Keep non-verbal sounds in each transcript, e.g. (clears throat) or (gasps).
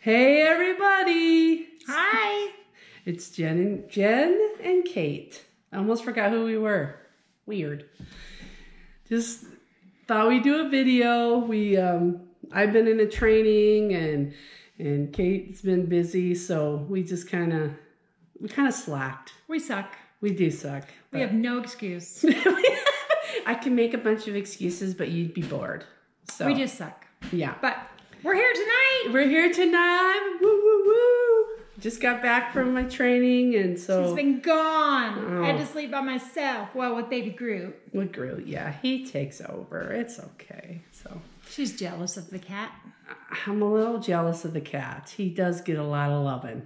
Hey everybody! Hi. It's Jen and Jen and Kate. I almost forgot who we were. Weird. Just thought we'd do a video. We um I've been in a training and and Kate's been busy, so we just kind of we kind of slacked. We suck. We do suck. We have no excuse. (laughs) I can make a bunch of excuses, but you'd be bored. So We just suck. yeah. But we're here tonight. We're here tonight. Woo woo woo. Just got back from my training and so She's been gone. I had Oh. to sleep by myself. Well, with baby Groot. with Groot, yeah, he takes over. It's okay. So She's jealous of the cat. I'm a little jealous of the cat. He does get a lot of loving.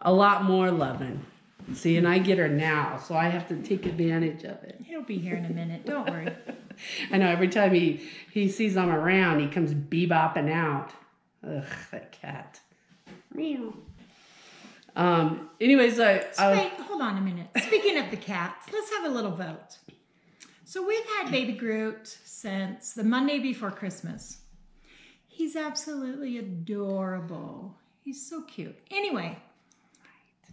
A lot more loving. See, and I get her now, so I have to take advantage of it. He'll be here in a minute. Don't worry. (laughs) (laughs) I know every time he he sees I'm around, he comes bebopping out. Ugh, that cat. Meow. Um. Anyways, I, I Wait, hold on a minute. Speaking of the cat, let's have a little vote. So we've had baby Groot since the Monday before Christmas. He's absolutely adorable. He's so cute. Anyway,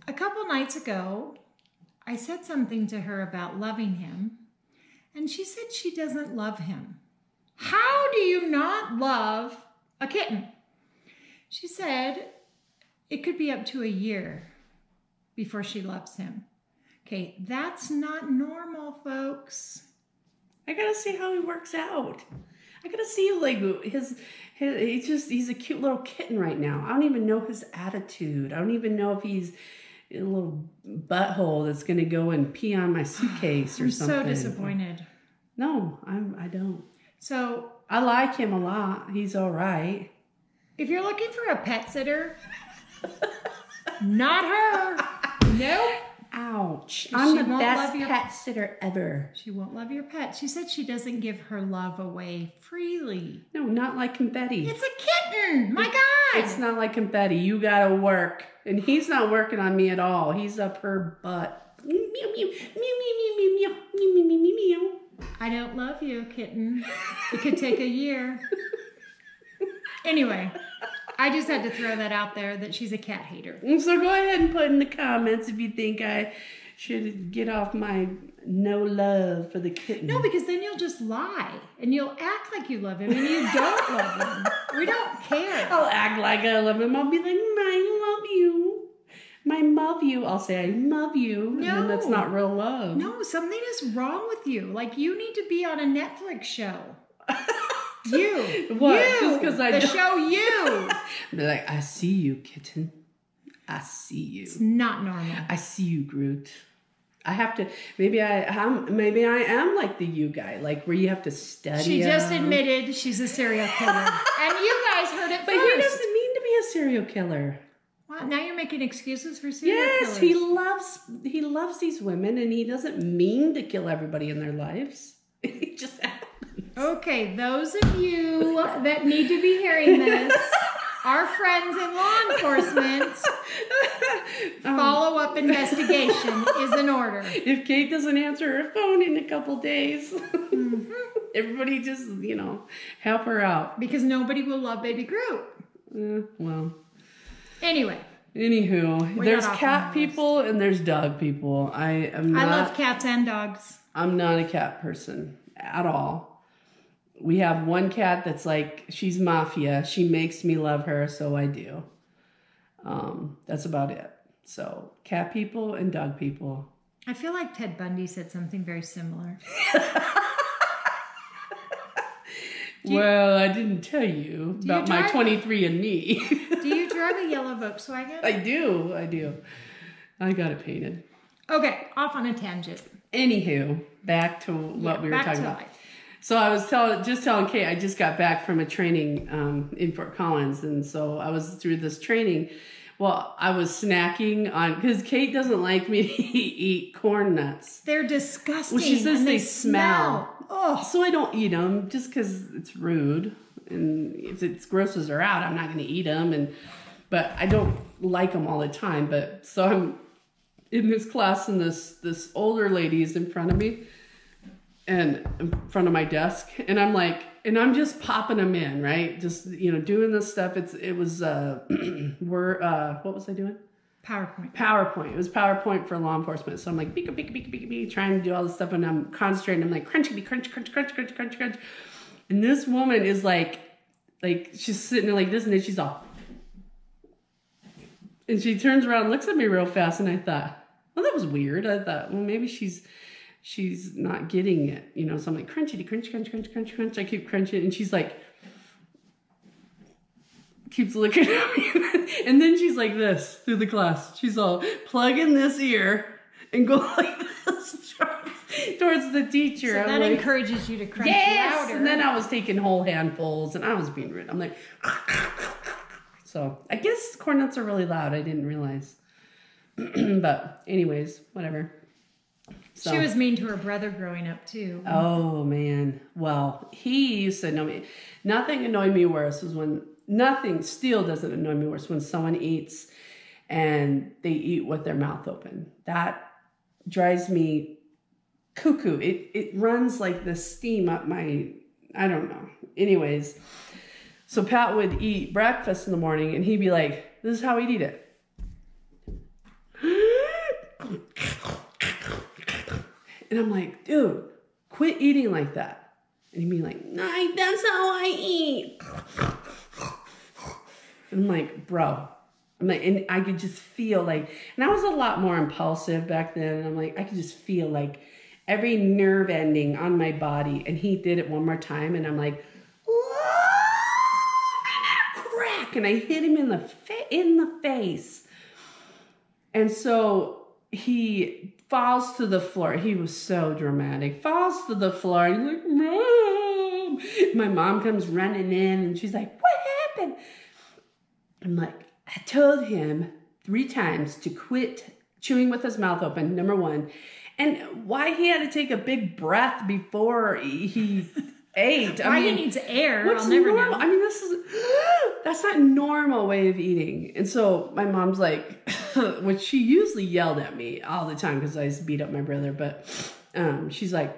a couple nights ago, I said something to her about loving him, and she said she doesn't love him. How do you not love a kitten? She said it could be up to a year before she loves him. Okay, that's not normal, folks. I gotta see how he works out. I gotta see like his his he's just he's a cute little kitten right now. I don't even know his attitude. I don't even know if he's little butthole that's gonna go and pee on my suitcase or I'm something. so disappointed. No, I'm I don't. So, I like him a lot. He's all right. if you're looking for a pet sitter, not her. Nope. Ouch. I'm the best your- pet sitter ever. She won't love your pet. She said she doesn't give her love away freely. No, not like confetti. It's a kitten. My God. It's not like confetti. You gotta work. And he's not working on me at all. He's up her butt. Meow, meow, meow, meow, meow, meow, meow, meow. meow. I don't love you, kitten. It could take a year. anyway, I just had to throw that out there that she's a cat hater. So go ahead and put in the comments if you think I should get off my no love for the kitten. No, because then you'll just lie and you'll act like you love him and you (laughs) don't love him. We don't care. I'll act like I love him. I'll be like, I love you. My love you. I'll say I love you. And then that's not real love. No, something is wrong with you. Like you need to be on a Netflix show. (laughs) You. What? You. Just 'cause I the don't- show you. (laughs) Be like, I see you, kitten. I see you. It's not normal. I see you, Groot. I have to. Maybe I am. Maybe I am like the you guy, like where you have to study. She just him. admitted she's a serial killer. (laughs) and you guys heard it But he doesn't mean to be a serial killer. Wow, now you're making excuses for serial Yes, killers. he loves. He loves these women, and he doesn't mean to kill everybody in their lives. (laughs) It just happens. Okay, those of you that need to be hearing this, (laughs) our friends in law enforcement, Um, follow up investigation (laughs) is in order. if Kate doesn't answer her phone in a couple days, Mm-hmm. (laughs) everybody just you know help her out. Because nobody will love Baby Groot. Eh, well. Anyway, Anywho, We there's cat people and there's dog people. I am I love cats and dogs. I'm not a cat person at all. We have one cat that's like she's mafia. She makes me love her, so I do. Um, that's about it. So cat people and dog people. I feel like Ted Bundy said something very similar. (laughs) you- well, I didn't tell you Do you about my 23 and me. Do you (laughs) drive a yellow Volkswagen? I do. I do. I got it painted. Okay, off on a tangent. Anywho, back to what Yeah, we were talking about. life. So I was telling, just telling Kate, I just got back from a training um, in Fort Collins, and so I was through this training. Well, I was snacking on because Kate doesn't like me (laughs) to eat corn nuts, They're disgusting. Well, she says and they smell. Oh, so I don't eat them just because it's rude, and if it grosses her out, I'm not going to eat them. And but I don't like them all the time. But so I'm in this class, and this this older lady is in front of me, and in front of my desk, and I'm like, and I'm just popping them in, right? Just you know, doing this stuff. It's it was uh, (clears throat) we're uh, what was I doing? PowerPoint. PowerPoint. It was PowerPoint for law enforcement. So I'm like, beep, beep, beep, beep, beep, trying to do all this stuff, and I'm concentrating. I'm like, crunchy, crunch, crunch, crunch, crunch, crunch, crunch. And this woman is like, like she's sitting there like this, and then she's all, and she turns around, and looks at me real fast, and I thought, well, that was weird. I thought, well, maybe she's she's not getting it, you know. So I'm like, crunchy, crunch, crunch, crunch, crunch, crunch. I keep crunching, and she's like keeps looking at me. (laughs) and then she's like this through the class. She's all plug in this ear and go (laughs) like this (laughs) towards the teacher. So that like, encourages you to crunch yes! louder. And then I was taking whole handfuls and I was being rude. I'm like, so I guess corn nuts are really loud. I didn't realize. (clears throat) but anyways, whatever. So- She was mean to her brother growing up too. Oh man. Well, he used to annoy me. Nothing annoyed me worse was when nothing still doesn't annoy me worse when someone eats and they eat with their mouth open. That drives me cuckoo. It it runs like the steam up my I don't know. Anyways, so Pat would eat breakfast in the morning and he'd be like, This is how he'd eat it. And I'm like, dude, quit eating like that. And he'd be like, no, that's how I eat. And I'm like, bro. I'm like, and I could just feel like, and I was a lot more impulsive back then. And I'm like, I could just feel like every nerve ending on my body. And he did it one more time. And I'm like, crack. And I hit him in the, fa- in the face. And so he falls to the floor. He was so dramatic. Falls to the floor. He's like, Mom. My mom comes running in and she's like, What happened? I'm like, I told him three times to quit chewing with his mouth open, number one. And why he had to take a big breath before he ate. I Why mean, needs air, What's I'll never normal? know. I mean, this is (gasps) that's not normal way of eating. And so my mom's like, (laughs) which she usually yelled at me all the time because I used to beat up my brother. But um, she's like,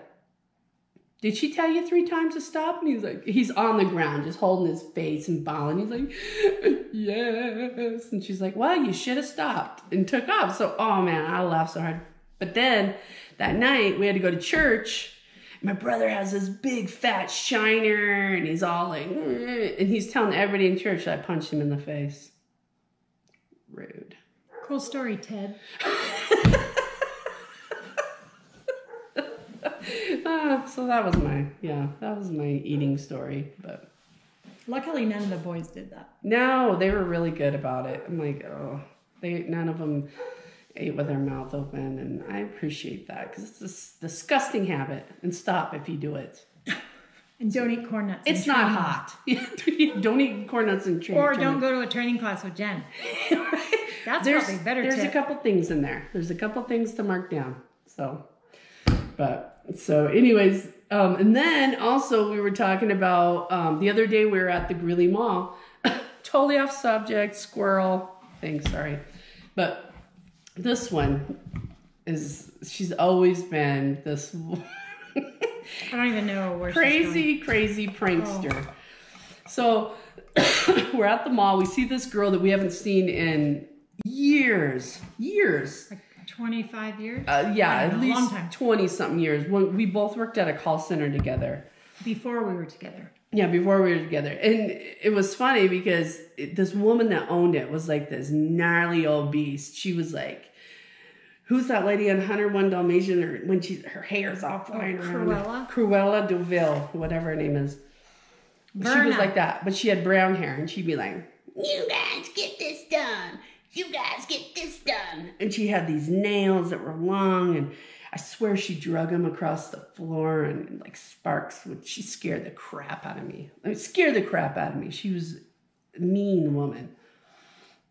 "Did she tell you three times to stop?" And he's like, he's on the ground just holding his face and bawling. He's like, (gasps) "Yes." And she's like, "Well, you should have stopped and took off." So, oh man, I laughed so hard. But then that night we had to go to church my brother has this big fat shiner and he's all like "Mm," and he's telling everybody in church that I punched him in the face. Rude. Cool story, Ted. (laughs) Ah, so that was my yeah, that was my eating story. But Luckily, none of the boys did that. no, they were really good about it. I'm like, oh, they none of them ate with their mouth open, and I appreciate that because it's a disgusting habit. And stop if you do it. And don't eat corn nuts. It's not hot. (laughs) don't eat corn nuts and training. Or don't go to a training class with Jen. (laughs) That's there's, probably better There's tip. a couple things in there. There's a couple things to mark down. So, but so, anyways, um, and then also we were talking about um, the other day we were at the Greeley Mall. (laughs) totally off subject. Squirrel thing. Sorry, but this one is she's always been this I don't even know where she's crazy, crazy prankster. So (coughs) we're at the mall. We see this girl that we haven't seen in years, years. Like 25 years? Uh, yeah, at know, least twenty something years. When we both worked at a call center together. Before we were together. Yeah, before we were together, and it was funny because it, this woman that owned it was like this gnarly old beast. She was like, "Who's that lady on Hunter One Dalmatian?" Or when she her hair's all oh, flying around. Cruella? Cruella de Vil, whatever her name is. She was like that, but she had brown hair, and she'd be like, "You guys get this done. You guys get this done." And she had these nails that were long, and I swear she drug them across the floor, and like sparks. Would she scared the crap out of me? I mean, scared the crap out of me. She was a mean woman,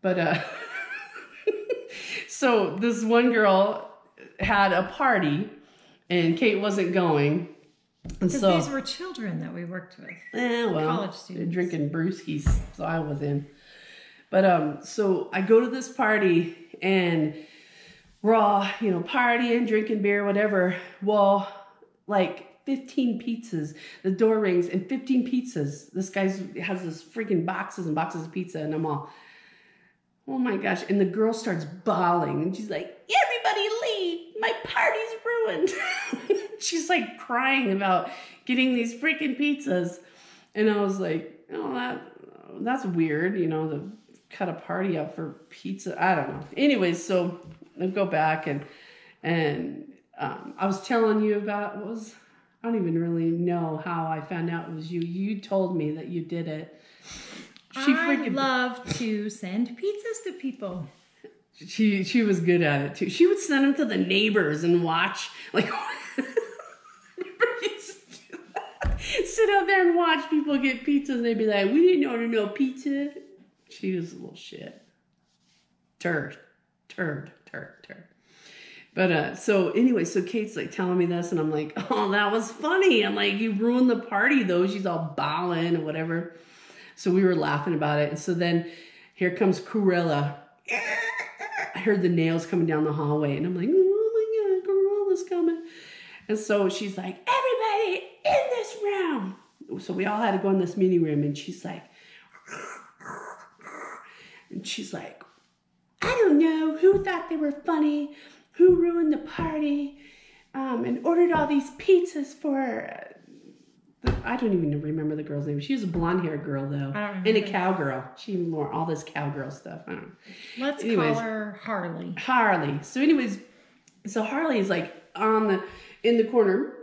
but uh. (laughs) so this one girl had a party, and Kate wasn't going. And Because so these were children that we worked with. Eh, well, College students. drinking brewskis, so I was in. But um, so I go to this party and all, you know, partying, drinking beer, whatever. Well, like 15 pizzas. The door rings and 15 pizzas. This guy's has this freaking boxes and boxes of pizza, and I'm all, oh my gosh. And the girl starts bawling, and she's like, everybody leave. My party's ruined. (laughs) she's like crying about getting these freaking pizzas. And I was like, oh, that that's weird, you know, to cut a party up for pizza. I don't know. Anyways, so I go back and and um, I was telling you about what was I don't even really know how I found out it was you. You told me that you did it. She I freaking love to send pizzas to people. She she was good at it too. She would send them to the neighbors and watch like (laughs) sit out there and watch people get pizza and they'd be like, We didn't order no pizza. She was a little shit. Turd. Turd. Turd. Turd. But uh, so anyway, so Kate's like telling me this, and I'm like, (laughs) oh, that was funny. I'm like, you ruined the party though. She's all bawling and whatever. So we were laughing about it. And so then here comes Cruella. I heard the nails coming down the hallway, and I'm like, oh my god, Cruella's coming. And so she's like, everybody in this room. So we all had to go in this meeting room, and she's like, and she's like, I don't know who thought they were funny who ruined the party um, and ordered all these pizzas for. Uh, I don't even remember the girl's name. She was a blonde haired girl though, and a cowgirl. She wore all this cowgirl stuff. I don't know. Let's anyways, call her Harley. Harley. So, anyways, so Harley is like on the in the corner,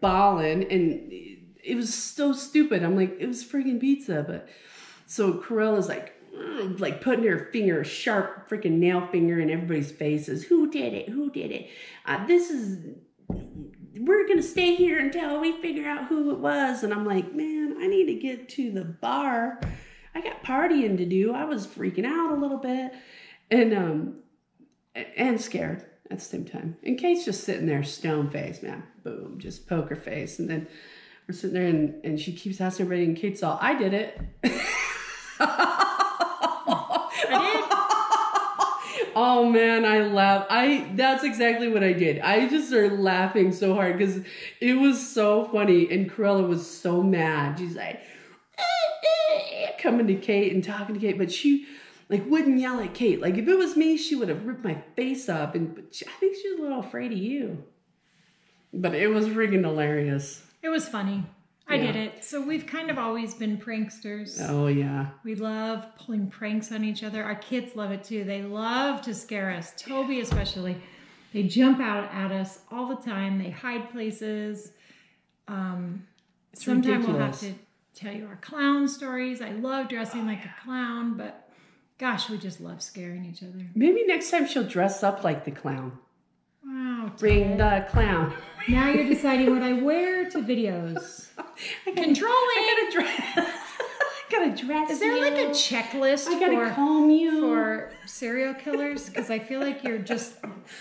bawling, and it was so stupid. I'm like, it was freaking pizza, but so Cruella's like, like putting her finger, sharp freaking nail finger in everybody's faces. Who did it? Who did it? Uh, this is, we're going to stay here until we figure out who it was. And I'm like, man, I need to get to the bar. I got partying to do. I was freaking out a little bit and, um, and scared at the same time. And Kate's just sitting there, stone face, man. Boom, just poker face. And then we're sitting there and, and she keeps asking everybody, and Kate's all, I did it. (laughs) oh man, I laugh. I that's exactly what I did. I just started laughing so hard because it was so funny, and Cruella was so mad. She's like (laughs) coming to Kate and talking to Kate, but she like wouldn't yell at Kate. Like if it was me, she would have ripped my face up, and but she, I think she was a little afraid of you. But it was freaking hilarious. It was funny. I yeah. did it. So we've kind of always been pranksters. Oh yeah. We love pulling pranks on each other. Our kids love it too. They love to scare us. Toby especially. They jump out at us all the time. They hide places. Um, sometimes we'll have to tell you our clown stories. I love dressing oh, like yeah. a clown, but gosh, we just love scaring each other. Maybe next time she'll dress up like the clown. Wow. Bring the clown. Now you're deciding what I wear to videos. (laughs) I gotta, Controlling. I gotta dress. I gotta dress. Is there you. like a checklist? I gotta for, comb you for serial killers because I feel like you're just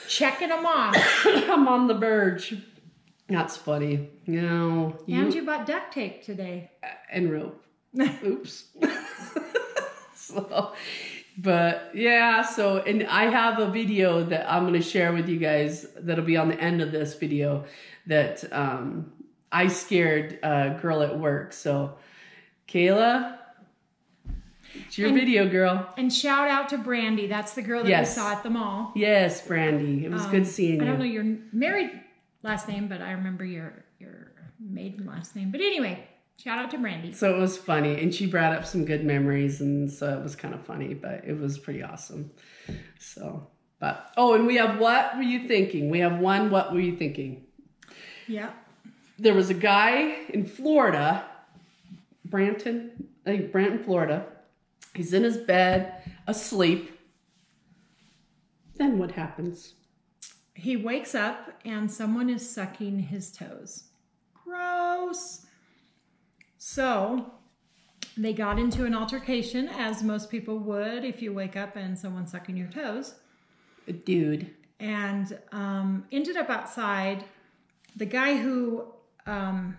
checking them off. (coughs) I'm on the verge. That's funny. No. You, and you bought duct tape today. Uh, and rope. (laughs) Oops. (laughs) so but yeah, so and I have a video that I'm gonna share with you guys that'll be on the end of this video that um, I scared a girl at work. So Kayla, it's your and, video, girl. And shout out to Brandy. That's the girl that yes. we saw at the mall. Yes, Brandy. It was um, good seeing you. I don't know your married last name, but I remember your your maiden last name. But anyway, Shout out to Brandy. So it was funny, and she brought up some good memories, and so it was kind of funny, but it was pretty awesome. So, but oh, and we have what were you thinking? We have one. What were you thinking? Yeah. There was a guy in Florida, Bradenton, I think Bradenton, Florida. He's in his bed, asleep. Then what happens? He wakes up and someone is sucking his toes. Gross. So they got into an altercation, as most people would if you wake up and someone's sucking your toes. Dude. And um, ended up outside. The guy who um,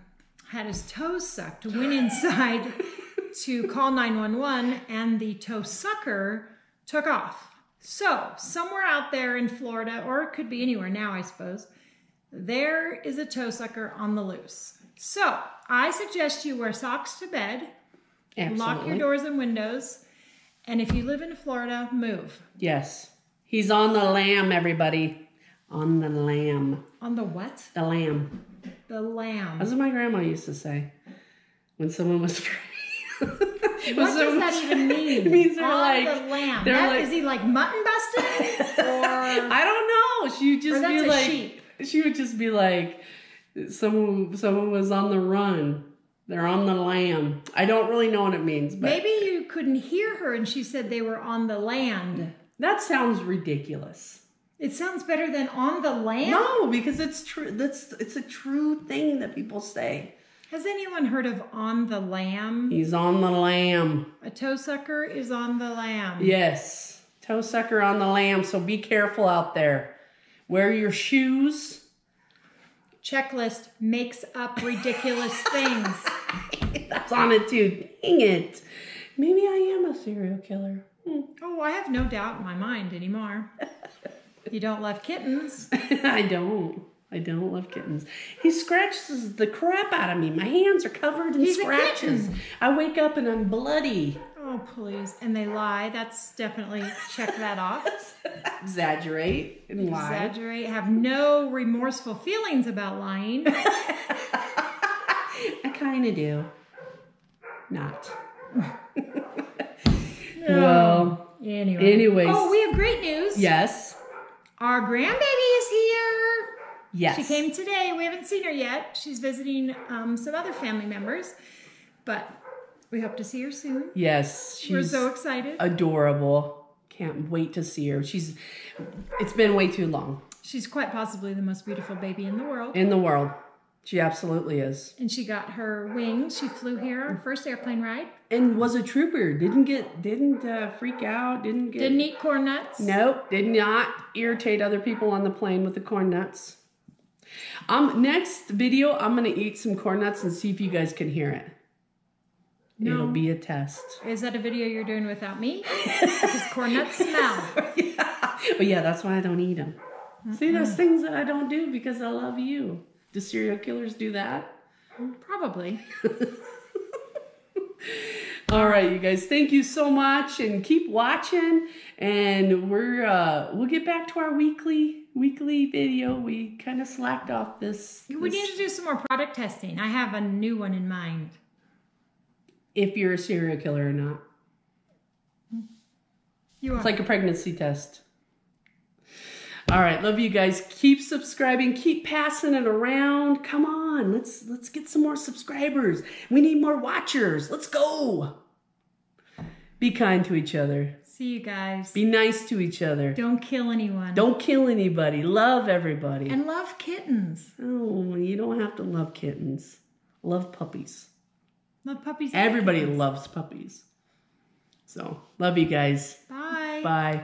had his toes sucked went inside (laughs) to call 911, and the toe sucker took off. So, somewhere out there in Florida, or it could be anywhere now, I suppose, there is a toe sucker on the loose. So I suggest you wear socks to bed, Absolutely. lock your doors and windows, and if you live in Florida, move. Yes. He's on the lamb, everybody. On the lamb. On the what? The lamb. The lamb. That's what my grandma used to say when someone was. (laughs) When What does someone that even (laughs) mean? It means they're on like the lamb. they're That- like- is he like mutton busted? or (laughs) I don't know. She would just Or that's be a like sheep. she would just be like someone someone was on the run. They're on the lamb. I don't really know what it means, but maybe you couldn't hear her and she said they were on the land. that sounds ridiculous. It sounds better than on the land. No, because it's true. That's it's a true thing that people say. Has anyone heard of on the lamb? He's on the lamb. A toe sucker is on the lamb. Yes, toe sucker on the lamb. So be careful out there. Wear your shoes. Checklist makes up ridiculous (laughs) things. That's on it too. Dang it. Maybe I am a serial killer. Hmm. Oh, I have no doubt in my mind anymore. You don't love kittens. (laughs) I don't. I don't love kittens. He scratches the crap out of me. My hands are covered in He's scratches. I wake up and I'm bloody. Oh, please. And they lie. That's definitely check that off. (laughs) Exaggerate and lie. Exaggerate. Have no remorseful feelings about lying. (laughs) I kind of do. Not. (laughs) Well, Anyway. anyways. Oh, we have great news. yes. Our grandbaby is here. Yes. She came today. We haven't seen her yet. She's visiting um, some other family members, but we hope to see her soon. Yes. She's We're so excited. adorable. Can't wait to see her. She's. It's been way too long She's quite possibly the most beautiful baby in the world. in the world. She absolutely is. And she got her wings. She flew here our first airplane ride. And was a trooper. Didn't get. Didn't uh, freak out. Didn't get. Didn't eat corn nuts. Nope, did not irritate other people on the plane with the corn nuts. Um, next video, I'm gonna eat some corn nuts and see if you guys can hear it. No. It'll be a test. Is that a video you're doing without me? (laughs) because corn nuts smell. yeah. But yeah, that's why I don't eat them. See, there's things that I don't do because I love you. Do serial killers do that? Probably. (laughs) All right, you guys, thank you so much and keep watching and we're uh we'll get back to our weekly weekly video. We kind of slacked off this, We this- need to do some more product testing. I have a new one in mind. If you're a serial killer or not. You are. It's like a pregnancy test. All right, love you guys. Keep subscribing. Keep passing it around. Come on, let's let's get some more subscribers. We need more watchers. Let's go. Be kind to each other. See you guys. Be nice to each other. Don't kill anyone. Don't kill anybody. Love everybody. And love kittens. oh, you don't have to love kittens. Love puppies. Love puppies. Everybody kittens. loves puppies. So, love you guys. Bye. Bye.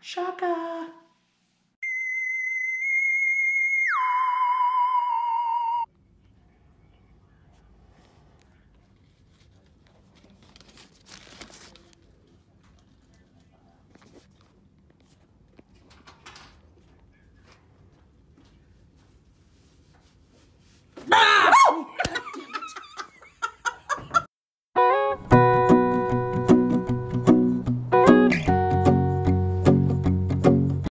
Shaka.